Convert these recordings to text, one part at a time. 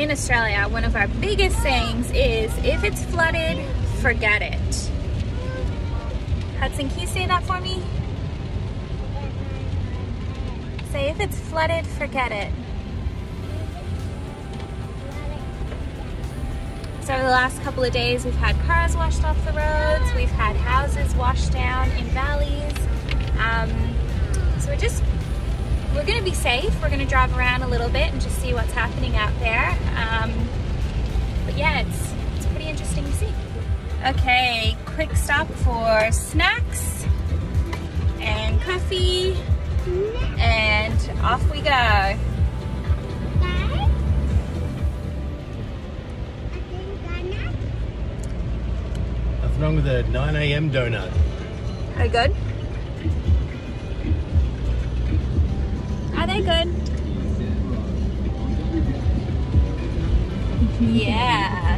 in Australia, one of our biggest sayings is, if it's flooded, forget it. Hudson, can you say that for me? Say, if it's flooded, forget it. So over the last couple of days, we've had cars washed off the roads, we've had houses washed down in valleys. Um, so we're just, we're gonna be safe. We're gonna drive around a little bit and just see what's happening out there. Um, but yeah, it's, it's pretty interesting to see. Okay, quick stop for snacks and coffee and off we go. Nothing wrong with a 9 a.m. donut. Are they good? Good? Yeah.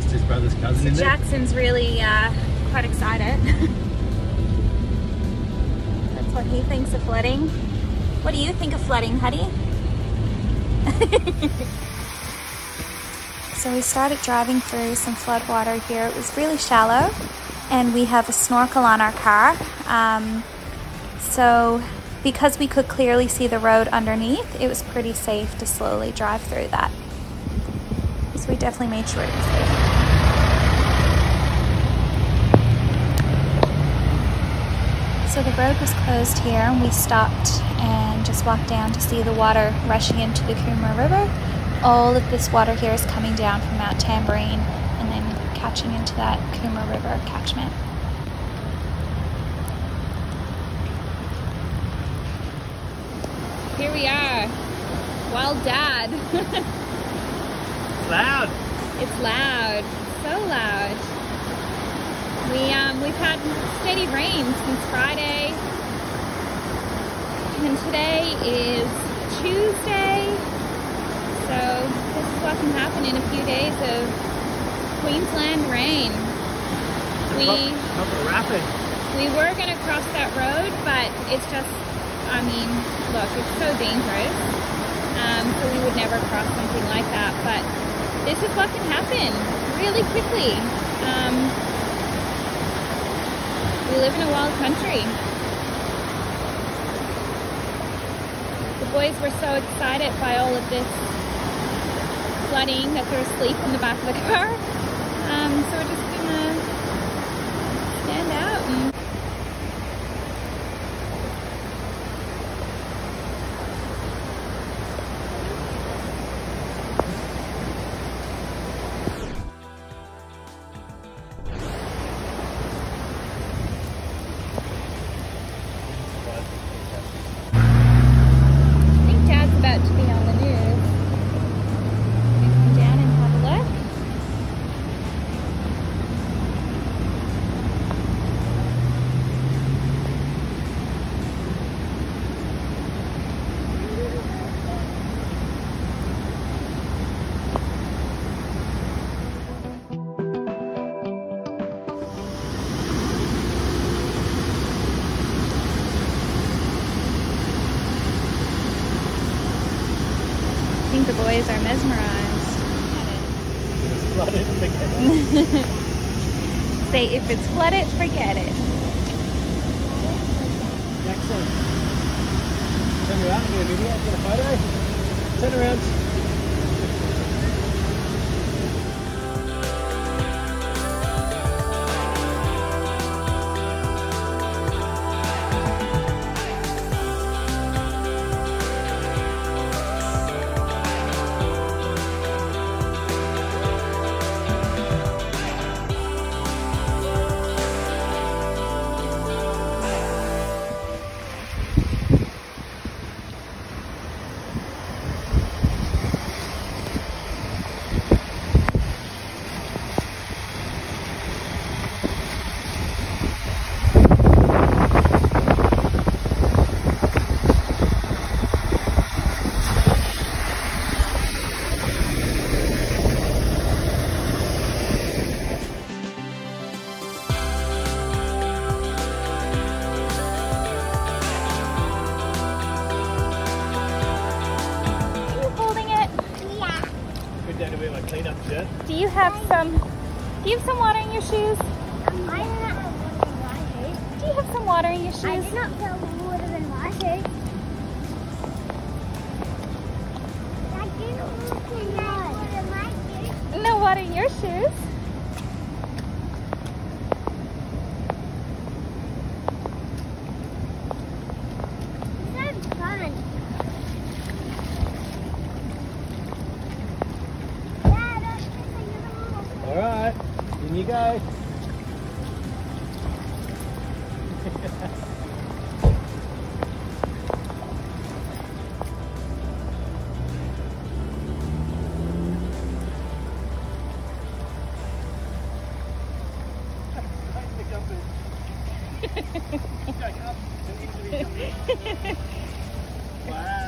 His brother's cousin in. Jackson's really uh, quite excited. That's what he thinks of flooding. What do you think of flooding, Huddy? so we started driving through some flood water here. It was really shallow and we have a snorkel on our car. Um, so because we could clearly see the road underneath, it was pretty safe to slowly drive through that. So we definitely made sure it was safe. So the road was closed here and we stopped and just walked down to see the water rushing into the Coomera River. All of this water here is coming down from Mount Tamborine and then catching into that Coomera River catchment. Here we are. Wild Dad. It's loud. It's loud, so loud. We um we've had steady rain since Friday, and today is Tuesday. So this is what can happen in a few days of Queensland rain. We Top of the rapid. we were gonna cross that road, but it's just, I mean, look, it's so dangerous. Um, so we would never cross something like that. But this is what can happen really quickly. Um, we live in a wild country. The boys were so excited by all of this flooding that they're asleep in the back of the car. Um, so we're just boys are mesmerized. Forget it. Say, if it's flooded, forget it. Jackson. Turn around. Get a video. Get a photo. Turn around. You have some water in your shoes? I do not have water in my shoes. Do you have some water in your shoes? I do not feel water in my shoes. I do not feel water in my shoes. No water in your shoes? It's so fun. Dad, that's just another one. All right, in you go. Wow.